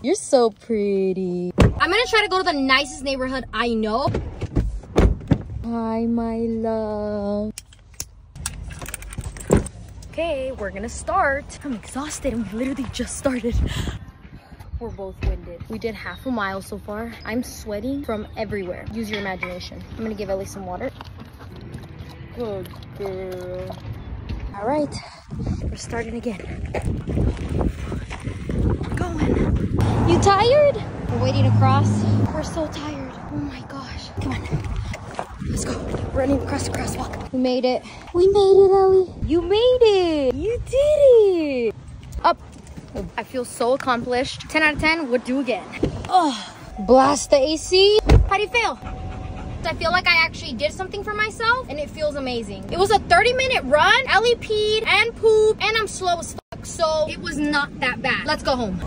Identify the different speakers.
Speaker 1: You're so pretty.
Speaker 2: I'm gonna try to go to the nicest neighborhood I know.
Speaker 1: Hi, my love.
Speaker 2: Okay, we're gonna start. I'm exhausted and we literally just started. We're both winded. We did half a mile so far. I'm sweating from everywhere. Use your imagination. I'm gonna give Ellie some water.
Speaker 1: Good girl.
Speaker 2: All right, we're starting again. Tired? We're waiting to cross. We're so tired. Oh my gosh. Come on. Let's go. Running across the crosswalk. We made it. We made it, Ellie.
Speaker 1: You made it. You did it.
Speaker 2: Up. I feel so accomplished. 10 out of 10, would do again. Oh, blast the AC. How do you feel? I feel like I actually did something for myself and it feels amazing. It was a 30 minute run. Ellie peed and pooped and I'm slow as fuck. So it was not that bad. Let's go home.